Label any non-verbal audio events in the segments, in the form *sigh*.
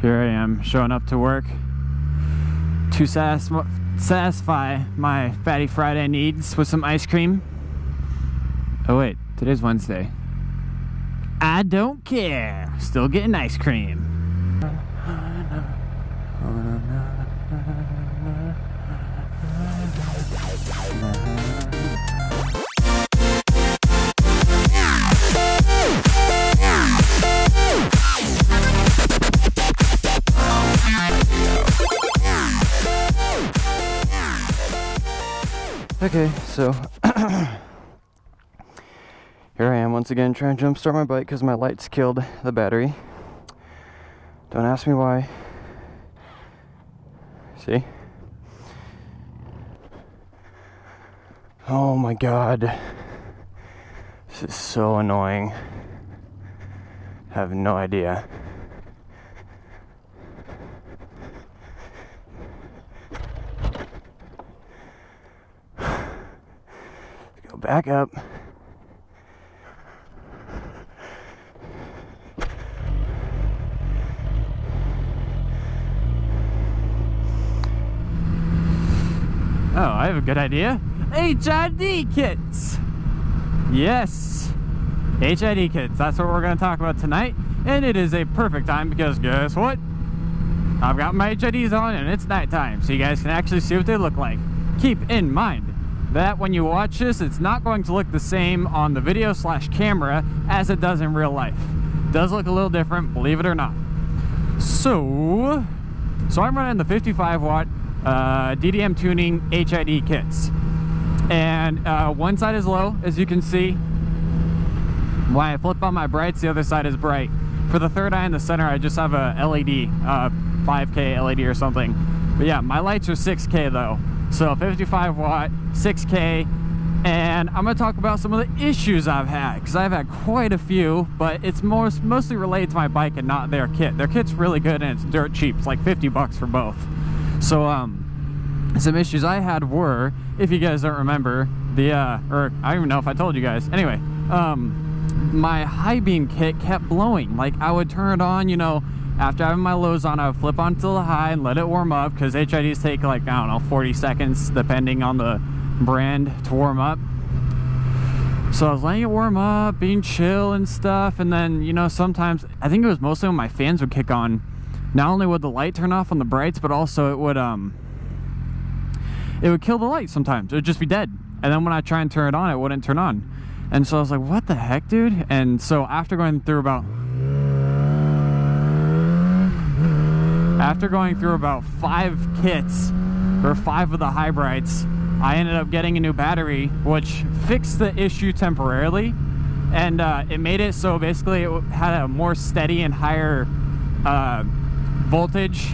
Here I am showing up to work to satisfy my Fatty Friday needs with some ice cream. Oh wait, today's Wednesday. I don't care. Still getting ice cream. Okay, so *coughs* here I am once again trying to jumpstart my bike because my lights killed the battery. Don't ask me why. See? Oh my god. This is so annoying. I have no idea. Back up. Oh, I have a good idea. HID kits! Yes! HID kits, that's what we're going to talk about tonight. And it is a perfect time because guess what? I've got my HIDs on and it's nighttime, so you guys can actually see what they look like. Keep in mind that when you watch this, it's not going to look the same on the video slash camera as it does in real life. It does look a little different, believe it or not. So, so I'm running the 55 watt uh, DDM tuning HID kits. And uh, one side is low, as you can see. When I flip on my brights, the other side is bright. For the third eye in the center, I just have a LED, uh, 5K LED or something. But yeah, my lights are 6K though. So 55 watt, 6K, and I'm gonna talk about some of the issues I've had, because I've had quite a few, but it's most mostly related to my bike and not their kit. Their kit's really good and it's dirt cheap. It's like 50 bucks for both. So um, some issues I had were, if you guys don't remember, the, uh, or I don't even know if I told you guys. Anyway, um, my high beam kit kept blowing. Like I would turn it on, you know, after having my lows on, I would flip onto the high and let it warm up because HIDs take like, I don't know, 40 seconds depending on the brand to warm up. So I was letting it warm up, being chill and stuff. And then, you know, sometimes, I think it was mostly when my fans would kick on, not only would the light turn off on the brights, but also it would, um, it would kill the light sometimes. It would just be dead. And then when I try and turn it on, it wouldn't turn on. And so I was like, what the heck, dude? And so after going through about After going through about five kits, or five of the hybrids, I ended up getting a new battery, which fixed the issue temporarily. And uh, it made it so basically it had a more steady and higher uh, voltage.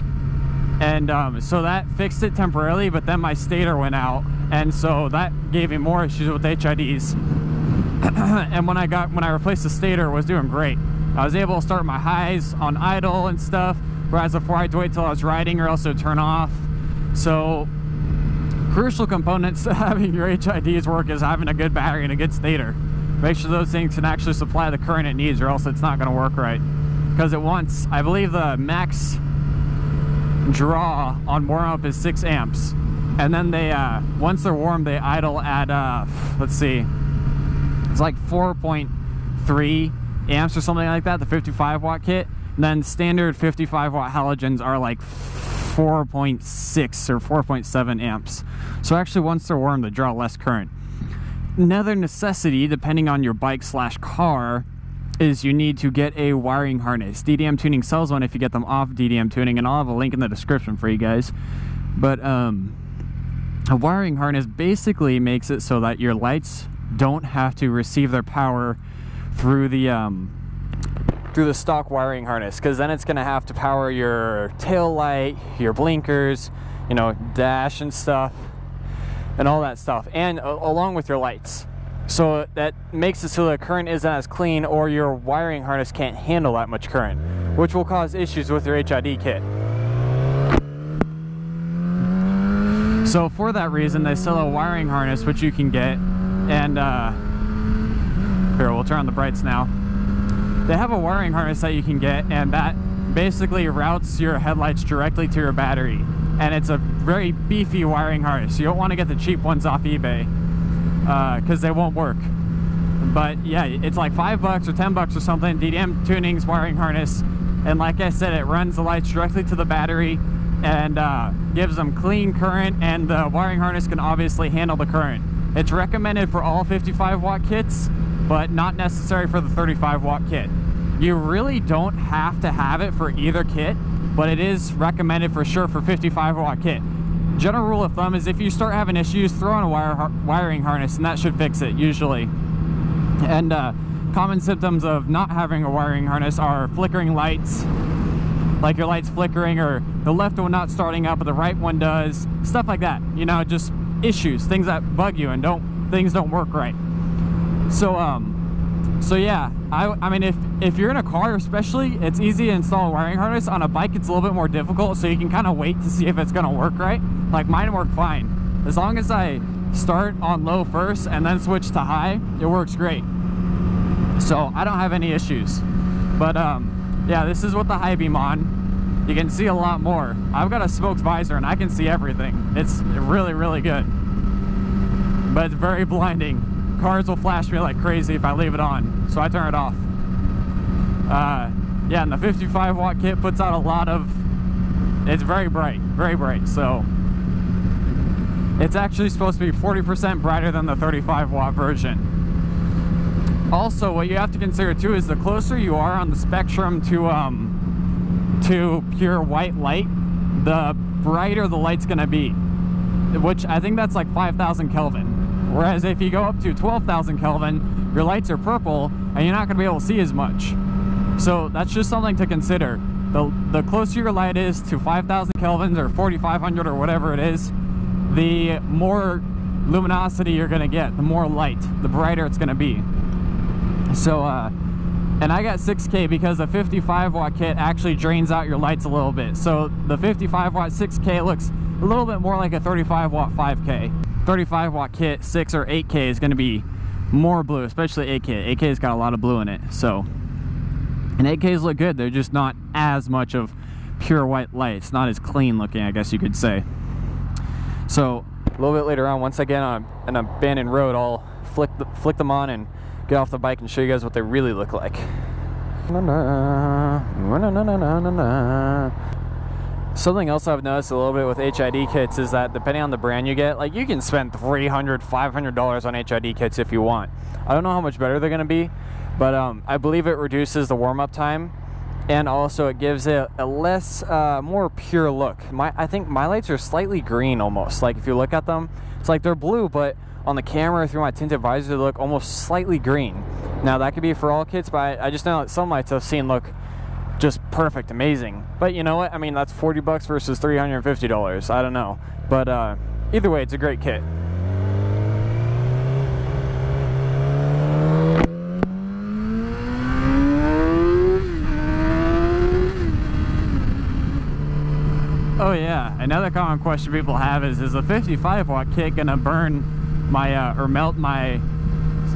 And um, so that fixed it temporarily, but then my stator went out. And so that gave me more issues with HIDs. *clears throat* and when I got, when I replaced the stator, it was doing great. I was able to start my highs on idle and stuff whereas before I had to wait till I was riding or else it would turn off. So crucial components *laughs* to having your HIDs work is having a good battery and a good stator. Make sure those things can actually supply the current it needs or else it's not going to work right. Because it wants, I believe the max draw on warm up is 6 amps. And then they, uh, once they're warm, they idle at, uh, let's see, it's like 4.3 amps or something like that, the 55 watt kit. Then standard 55 watt halogens are like 4.6 or 4.7 amps. So actually once they're warm, they draw less current. Another necessity, depending on your bike slash car, is you need to get a wiring harness. DDM Tuning sells one if you get them off DDM Tuning, and I'll have a link in the description for you guys. But um, a wiring harness basically makes it so that your lights don't have to receive their power through the um, through the stock wiring harness because then it's going to have to power your tail light, your blinkers, you know, dash and stuff, and all that stuff, and uh, along with your lights. So that makes it so the current isn't as clean or your wiring harness can't handle that much current, which will cause issues with your HID kit. So for that reason, they sell a wiring harness which you can get, and uh, here we'll turn on the brights now. They have a wiring harness that you can get, and that basically routes your headlights directly to your battery. And it's a very beefy wiring harness. You don't want to get the cheap ones off eBay because uh, they won't work. But yeah, it's like five bucks or ten bucks or something. DDM Tuning's wiring harness, and like I said, it runs the lights directly to the battery and uh, gives them clean current. And the wiring harness can obviously handle the current. It's recommended for all 55 watt kits, but not necessary for the 35 watt kit. You really don't have to have it for either kit, but it is recommended for sure for 55 watt kit. General rule of thumb is if you start having issues, throw in a wire, wiring harness and that should fix it usually. And uh, common symptoms of not having a wiring harness are flickering lights, like your lights flickering or the left one not starting up but the right one does, stuff like that. You know, just issues, things that bug you and don't things don't work right. So um so yeah, I, I mean if if you're in a car especially, it's easy to install a wiring harness. On a bike it's a little bit more difficult, so you can kind of wait to see if it's gonna work right. Like mine worked fine. As long as I start on low first and then switch to high, it works great. So I don't have any issues. But um, yeah, this is with the high beam on. You can see a lot more. I've got a smoked visor and I can see everything. It's really, really good. But it's very blinding. Cars will flash me like crazy if I leave it on. So I turn it off. Uh, yeah, and the 55 watt kit puts out a lot of, it's very bright, very bright. So it's actually supposed to be 40% brighter than the 35 watt version. Also, what you have to consider too is the closer you are on the spectrum to um, to pure white light, the brighter the light's gonna be. Which I think that's like 5,000 Kelvin. Whereas if you go up to 12,000 Kelvin, your lights are purple and you're not gonna be able to see as much. So that's just something to consider. The, the closer your light is to 5,000 kelvins or 4,500 or whatever it is, the more luminosity you're gonna get, the more light, the brighter it's gonna be. So, uh, and I got 6K because the 55 watt kit actually drains out your lights a little bit. So the 55 watt 6K looks a little bit more like a 35 watt 5K. 35 watt kit 6 or 8K is going to be more blue, especially 8K. 8K's got a lot of blue in it. So, and 8Ks look good. They're just not as much of pure white light. It's not as clean looking, I guess you could say. So a little bit later on, once get on an abandoned road, I'll flick, the, flick them on and get off the bike and show you guys what they really look like. Something else I've noticed a little bit with HID kits is that depending on the brand you get, like you can spend $300, $500 on HID kits if you want. I don't know how much better they're going to be, but um, I believe it reduces the warm-up time and also it gives it a less, uh, more pure look. My, I think my lights are slightly green almost. Like if you look at them, it's like they're blue, but on the camera through my tinted visor they look almost slightly green. Now that could be for all kits, but I, just know that some lights I've seen look just perfect, amazing. But you know what? I mean, that's 40 bucks versus $350. I don't know. But uh, either way, it's a great kit. Oh yeah, another common question people have is, is a 55 watt kit gonna burn my uh, or melt my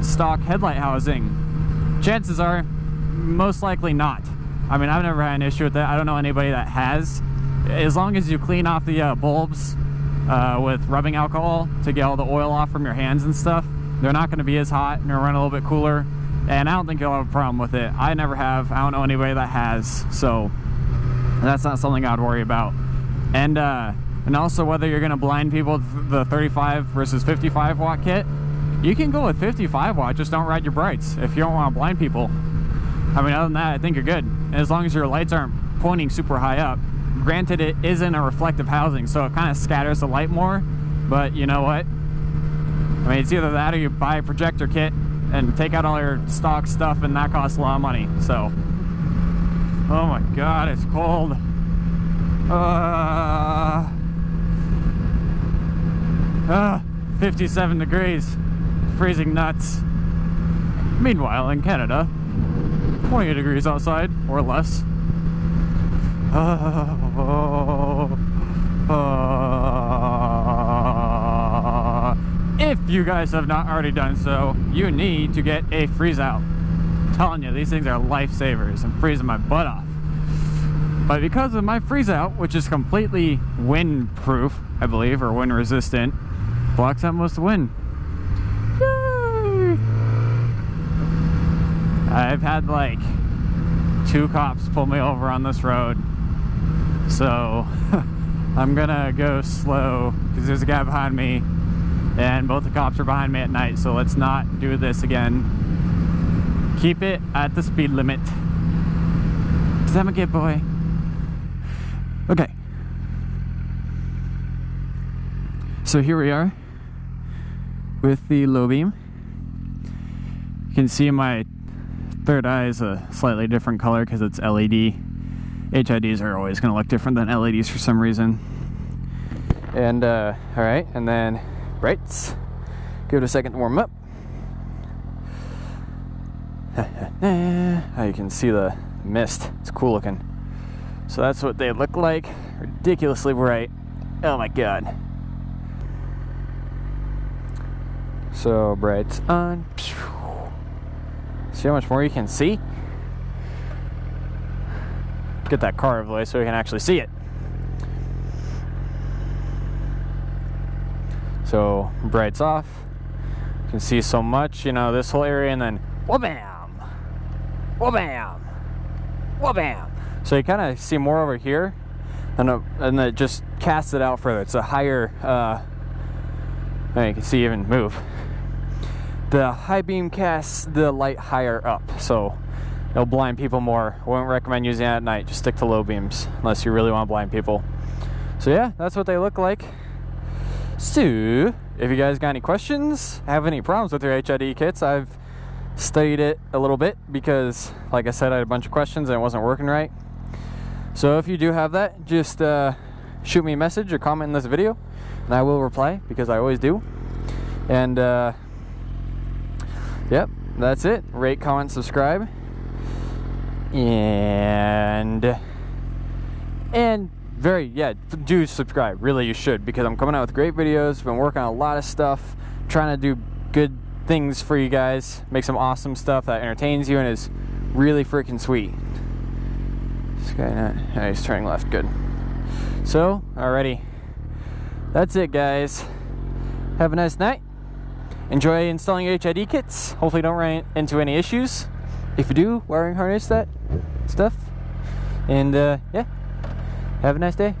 stock headlight housing? Chances are most likely not. I mean, I've never had an issue with that. I don't know anybody that has. As long as you clean off the uh, bulbs uh, with rubbing alcohol to get all the oil off from your hands and stuff, they're not going to be as hot and they'll run a little bit cooler. And I don't think you'll have a problem with it. I never have. I don't know anybody that has. So that's not something I'd worry about. And uh, and also whether you're going to blind people the 35 versus 55 watt kit you can go with 55 watt just don't ride your brights if you don't want to blind people I mean other than that I think you're good as long as your lights aren't pointing super high up. Granted it isn't a reflective housing so it kind of scatters the light more but you know what? I mean it's either that or you buy a projector kit and take out all your stock stuff and that costs a lot of money so. Oh my god it's cold. Uh Ah, 57 degrees. Freezing nuts. Meanwhile, in Canada, 20 degrees outside, or less. Oh. If you guys have not already done so, you need to get a freeze out. I'm telling you, these things are lifesavers. I'm freezing my butt off. But because of my freeze out, which is completely wind proof, I believe, or wind resistant, blocks out most of the wind. Yay! I've had like two cops pull me over on this road. So *laughs* I'm gonna go slow because there's a guy behind me and both the cops are behind me at night. So let's not do this again. Keep it at the speed limit. Cause I'm a good boy. Okay. So here we are with the low beam. You can see my third eye is a slightly different color because it's LED. HIDs are always going to look different than LEDs for some reason. And, uh, all right, and then brights. Give it a second to warm up. *laughs* How you can see the mist. It's cool looking. So that's what they look like. Ridiculously bright. Oh my god. So brights on. See how much more you can see? Get that car of the way so we can actually see it. So brights off. You can see so much, you know, this whole area and then wha-bam! Wha-bam! Wha-bam! So you kind of see more over here and, uh, and it just casts it out further. It's a higher, uh, you can see even move. The high beam casts the light higher up, so it'll blind people more. Wouldn't recommend using it at night. Just stick to low beams unless you really want to blind people. So yeah, that's what they look like. So, if you guys got any questions, have any problems with your HID kits, I've studied it a little bit because, like I said, I had a bunch of questions and it wasn't working right. So if you do have that, just uh, shoot me a message or comment in this video, and I will reply because I always do. And uh, yep, that's it. Rate, comment, subscribe, and and very yeah, do subscribe. Really, you should because I'm coming out with great videos. Been working on a lot of stuff, trying to do good things for you guys, make some awesome stuff that entertains you and is really freaking sweet. This guy not, oh, he's turning left, good. So, already. That's it, guys. Have a nice night. Enjoy installing your HID kits. Hopefully don't run into any issues. If you do, wiring harness that stuff. And uh, yeah, have a nice day.